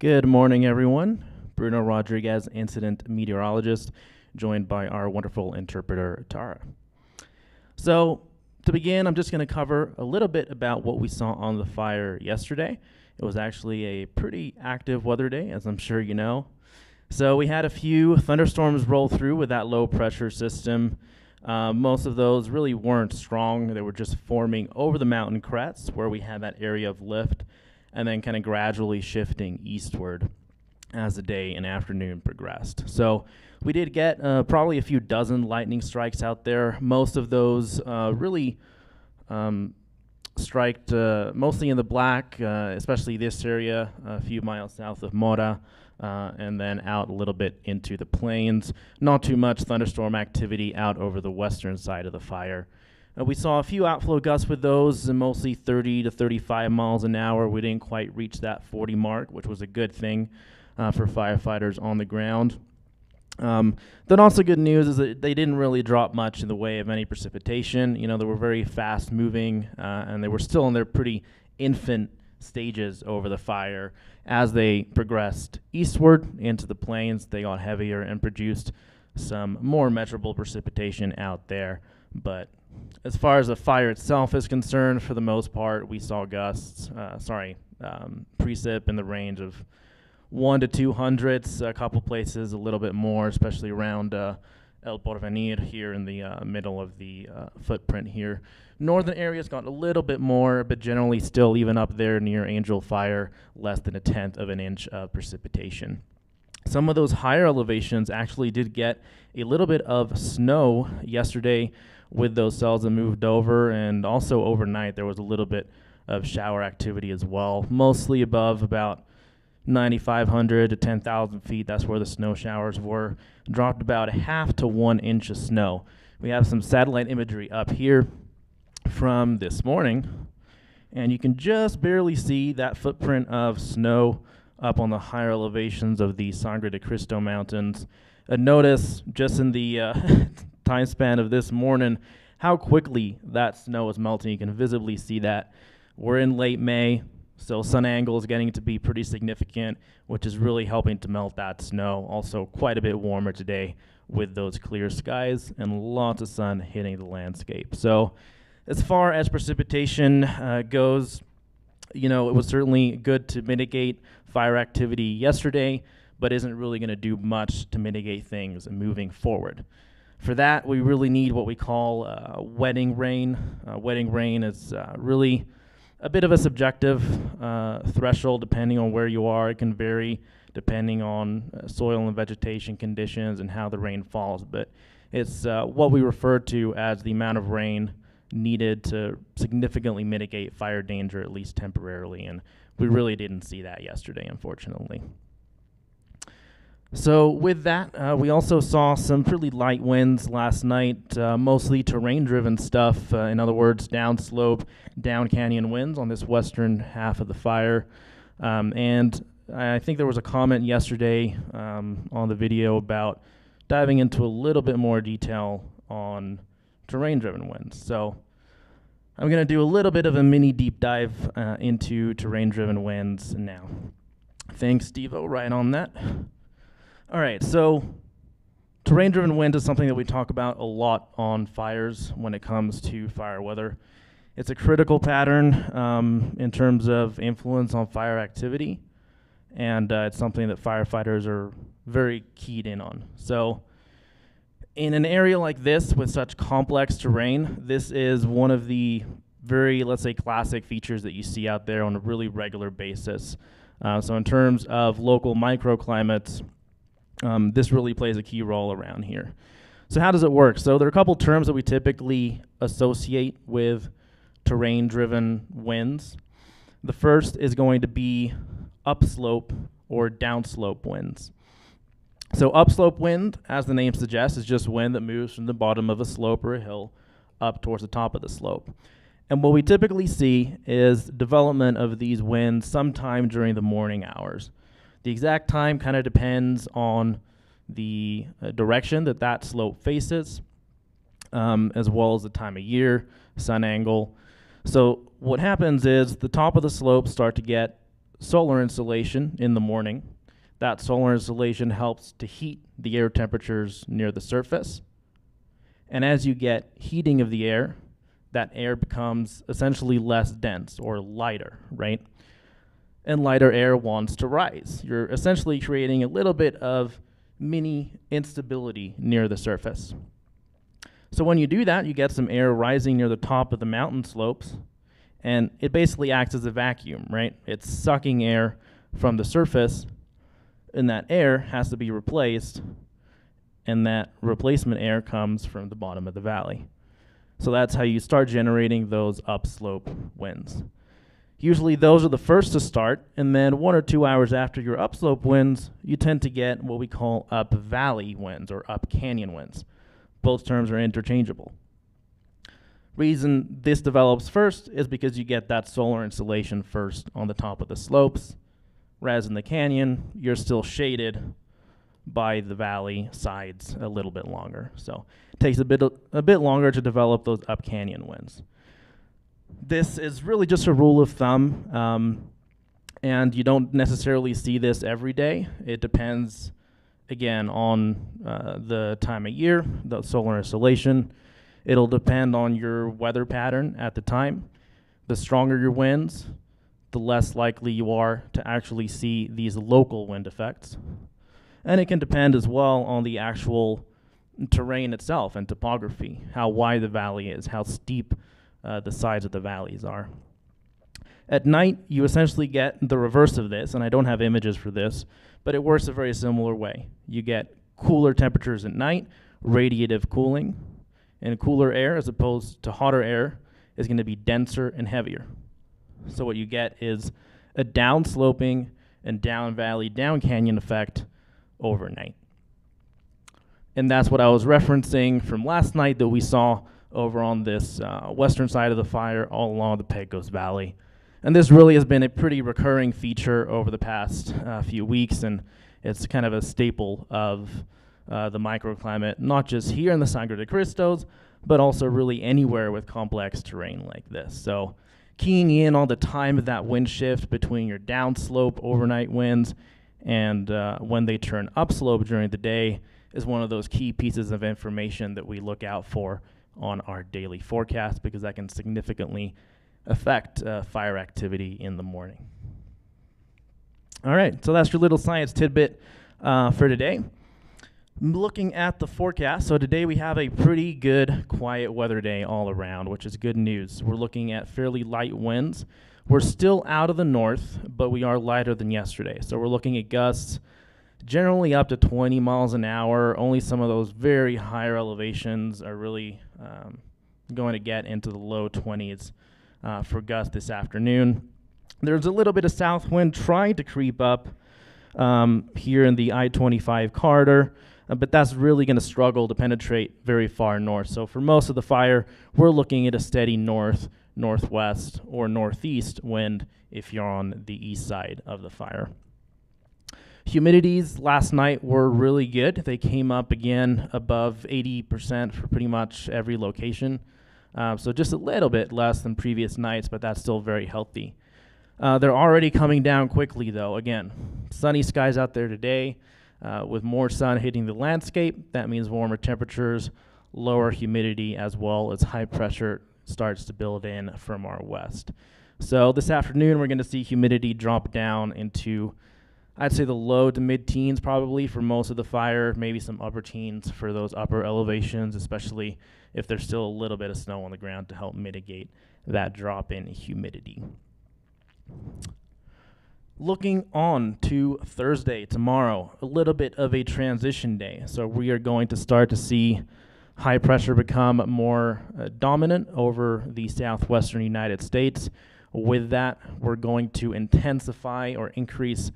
Good morning, everyone. Bruno Rodriguez, incident meteorologist, joined by our wonderful interpreter, Tara. So, to begin, I'm just going to cover a little bit about what we saw on the fire yesterday. It was actually a pretty active weather day, as I'm sure you know. So, we had a few thunderstorms roll through with that low pressure system. Uh, most of those really weren't strong, they were just forming over the mountain crests where we had that area of lift and then kind of gradually shifting eastward as the day and afternoon progressed. So we did get uh, probably a few dozen lightning strikes out there. Most of those uh, really um, striked uh, mostly in the black, uh, especially this area, a few miles south of Mora. Uh, and then out a little bit into the plains. Not too much thunderstorm activity out over the western side of the fire. Uh, we saw a few outflow gusts with those, uh, mostly 30 to 35 miles an hour. We didn't quite reach that 40 mark, which was a good thing uh, for firefighters on the ground. Um, then also good news is that they didn't really drop much in the way of any precipitation. You know, they were very fast moving, uh, and they were still in their pretty infant stages over the fire. As they progressed eastward into the plains, they got heavier and produced some more measurable precipitation out there. But as far as the fire itself is concerned, for the most part, we saw gusts, uh, sorry, um, precip in the range of one to two hundredths. A couple places a little bit more, especially around uh, El Porvenir here in the uh, middle of the uh, footprint here. Northern areas got a little bit more, but generally still even up there near Angel Fire, less than a tenth of an inch of precipitation. Some of those higher elevations actually did get a little bit of snow yesterday with those cells that moved over, and also overnight there was a little bit of shower activity as well, mostly above about 9,500 to 10,000 feet. That's where the snow showers were. Dropped about a half to one inch of snow. We have some satellite imagery up here from this morning, and you can just barely see that footprint of snow up on the higher elevations of the Sangre de Cristo Mountains. Uh, notice just in the uh, time span of this morning how quickly that snow is melting. You can visibly see that. We're in late May, so sun angle is getting to be pretty significant, which is really helping to melt that snow. Also, quite a bit warmer today with those clear skies and lots of sun hitting the landscape. So, as far as precipitation uh, goes, you know, it was certainly good to mitigate fire activity yesterday, but isn't really going to do much to mitigate things moving forward. For that, we really need what we call uh, wetting rain. Uh, wetting rain is uh, really a bit of a subjective uh, threshold depending on where you are. It can vary depending on uh, soil and vegetation conditions and how the rain falls, but it's uh, what we refer to as the amount of rain needed to significantly mitigate fire danger, at least temporarily, and we really didn't see that yesterday, unfortunately. So with that, uh, we also saw some pretty light winds last night, uh, mostly terrain-driven stuff. Uh, in other words, downslope, down canyon winds on this western half of the fire. Um, and I think there was a comment yesterday um, on the video about diving into a little bit more detail on terrain-driven winds. So I'm going to do a little bit of a mini deep dive uh, into terrain-driven winds now. Thanks, Devo, right on that. All right, so terrain driven wind is something that we talk about a lot on fires when it comes to fire weather. It's a critical pattern um, in terms of influence on fire activity, and uh, it's something that firefighters are very keyed in on. So, in an area like this with such complex terrain, this is one of the very, let's say, classic features that you see out there on a really regular basis. Uh, so, in terms of local microclimates, um, this really plays a key role around here. So how does it work? So there are a couple terms that we typically associate with terrain-driven winds. The first is going to be upslope or downslope winds. So upslope wind, as the name suggests, is just wind that moves from the bottom of a slope or a hill up towards the top of the slope. And what we typically see is development of these winds sometime during the morning hours. The exact time kind of depends on the uh, direction that that slope faces, um, as well as the time of year, sun angle. So what happens is the top of the slope start to get solar insolation in the morning. That solar insolation helps to heat the air temperatures near the surface. And as you get heating of the air, that air becomes essentially less dense or lighter, right? And lighter air wants to rise. You're essentially creating a little bit of mini instability near the surface. So when you do that, you get some air rising near the top of the mountain slopes, and it basically acts as a vacuum, right? It's sucking air from the surface, and that air has to be replaced, and that replacement air comes from the bottom of the valley. So that's how you start generating those upslope winds. Usually those are the first to start, and then one or two hours after your upslope winds, you tend to get what we call up valley winds or up canyon winds. Both terms are interchangeable. Reason this develops first is because you get that solar insolation first on the top of the slopes, whereas in the canyon, you're still shaded by the valley sides a little bit longer. So it takes a bit a bit longer to develop those up canyon winds. This is really just a rule of thumb, um, and you don't necessarily see this every day. It depends, again, on uh, the time of year, the solar insolation. It'll depend on your weather pattern at the time. The stronger your winds, the less likely you are to actually see these local wind effects. And it can depend as well on the actual terrain itself and topography, how wide the valley is, how steep uh, the sides of the valleys are. At night, you essentially get the reverse of this, and I don't have images for this, but it works a very similar way. You get cooler temperatures at night, radiative cooling, and cooler air as opposed to hotter air is going to be denser and heavier. So what you get is a downsloping and down valley, down canyon effect overnight. And that's what I was referencing from last night that we saw over on this uh, western side of the fire all along the Pecos Valley. And this really has been a pretty recurring feature over the past uh, few weeks, and it's kind of a staple of uh, the microclimate, not just here in the Sangre de Cristos, but also really anywhere with complex terrain like this. So keying in on the time of that wind shift between your downslope overnight winds and uh, when they turn upslope during the day is one of those key pieces of information that we look out for on our daily forecast because that can significantly affect uh, fire activity in the morning. All right, so that's your little science tidbit uh, for today. Looking at the forecast, so today we have a pretty good quiet weather day all around, which is good news. We're looking at fairly light winds. We're still out of the north, but we are lighter than yesterday. So we're looking at gusts generally up to 20 miles an hour. Only some of those very higher elevations are really um, going to get into the low 20s uh, for gusts this afternoon. There's a little bit of south wind trying to creep up um, here in the I 25 corridor. Uh, but that's really going to struggle to penetrate very far north. So for most of the fire, we're looking at a steady north, northwest, or northeast wind if you're on the east side of the fire. Humidities last night were really good. They came up again above 80% for pretty much every location. Uh, so just a little bit less than previous nights, but that's still very healthy. Uh, they're already coming down quickly, though. Again, sunny skies out there today. Uh, with more sun hitting the landscape, that means warmer temperatures, lower humidity, as well as high pressure starts to build in from our west. So this afternoon, we're going to see humidity drop down into I'd say the low to mid teens probably for most of the fire, maybe some upper teens for those upper elevations, especially if there's still a little bit of snow on the ground to help mitigate that drop in humidity. Looking on to Thursday, tomorrow, a little bit of a transition day. So we are going to start to see high pressure become more uh, dominant over the southwestern United States. With that, we're going to intensify or increase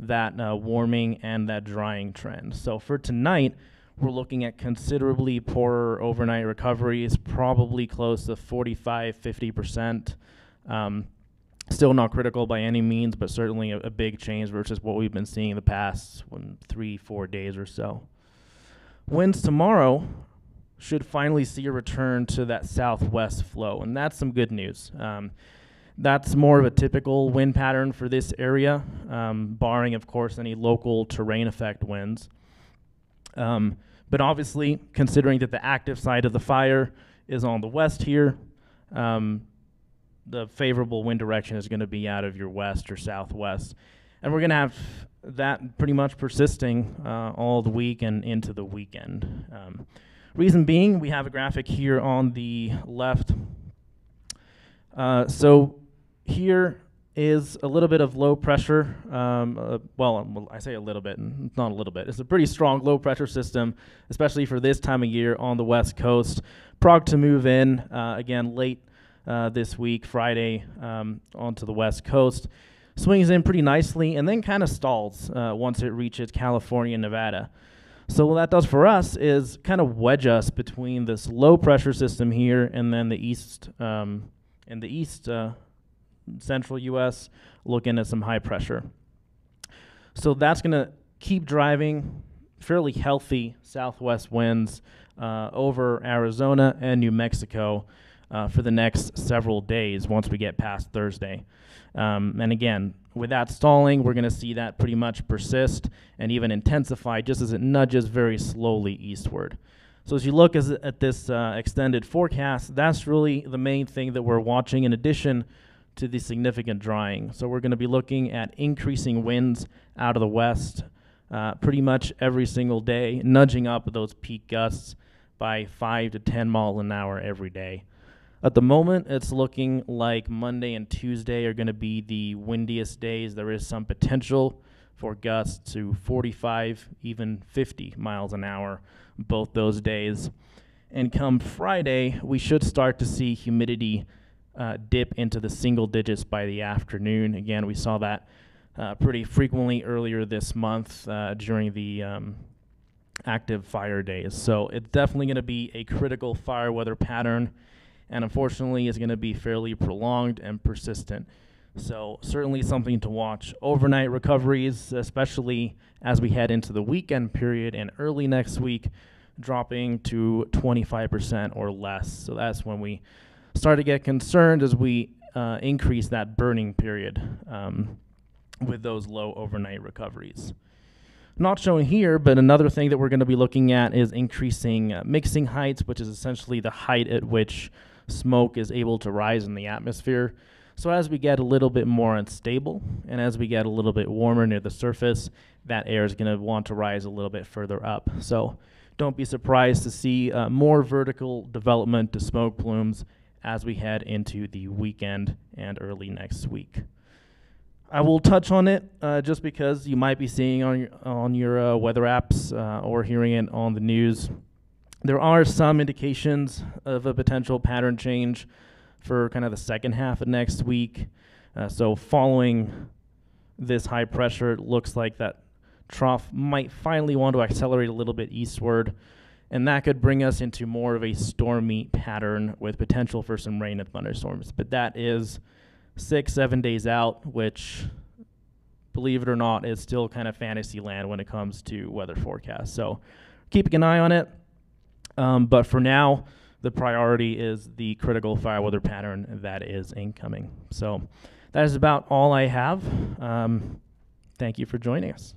that uh, warming and that drying trend. So for tonight, we're looking at considerably poorer overnight recoveries, probably close to 45, 50%. Um, still not critical by any means, but certainly a, a, big change versus what we've been seeing in the past one, three, four days or so. Winds tomorrow should finally see a return to that southwest flow, and that's some good news. Um, That's more of a typical wind pattern for this area, um, barring, of course, any local terrain effect winds. Um, but obviously, considering that the active side of the fire is on the west here, um, the favorable wind direction is going to be out of your west or southwest. And we're going to have that pretty much persisting uh, all the week and into the weekend. Um, reason being, we have a graphic here on the left. Uh, so here is a little bit of low pressure. Um, uh, well, um, I say a little bit, and not a little bit. It's a pretty strong low pressure system, especially for this time of year on the west coast. Prog to move in uh, again late uh, this week, Friday, um, onto the west coast. Swings in pretty nicely and then kind of stalls uh, once it reaches California and Nevada. So what that does for us is kind of wedge us between this low pressure system here and then the east um, in the east uh, central U.S. looking at some high pressure. So that's going to keep driving fairly healthy southwest winds uh, over Arizona and New Mexico uh, for the next several days once we get past Thursday. Um, and again, with that stalling, we're going to see that pretty much persist and even intensify just as it nudges very slowly eastward. So as you look as, at this uh, extended forecast, that's really the main thing that we're watching in addition to the significant drying. So we're going to be looking at increasing winds out of the west uh, pretty much every single day, nudging up those peak gusts by 5 to 10 miles an hour every day. At the moment, it's looking like Monday and Tuesday are going to be the windiest days. There is some potential for gusts to 45, even 50 miles an hour both those days. And come Friday, we should start to see humidity uh, dip into the single digits by the afternoon. Again, we saw that uh, pretty frequently earlier this month uh, during the um, active fire days. So it's definitely going to be a critical fire weather pattern and unfortunately is going to be fairly prolonged and persistent. So certainly something to watch. Overnight recoveries, especially as we head into the weekend period and early next week, dropping to 25% or less. So that's when we start to get concerned as we uh, increase that burning period um, with those low overnight recoveries. Not shown here, but another thing that we're going to be looking at is increasing uh, mixing heights, which is essentially the height at which smoke is able to rise in the atmosphere. So as we get a little bit more unstable and as we get a little bit warmer near the surface, that air is going to want to rise a little bit further up. So don't be surprised to see uh, more vertical development to smoke plumes as we head into the weekend and early next week. I will touch on it uh, just because you might be seeing on your, on your uh, weather apps uh, or hearing it on the news there are some indications of a potential pattern change for kind of the second half of next week. Uh, so following this high pressure, it looks like that trough might finally want to accelerate a little bit eastward, and that could bring us into more of a stormy pattern with potential for some rain and thunderstorms. But that is six, seven days out, which, believe it or not, is still kind of fantasy land when it comes to weather forecasts. So keeping an eye on it. Um, but for now, the priority is the critical fire weather pattern that is incoming. So that is about all I have. Um, thank you for joining us.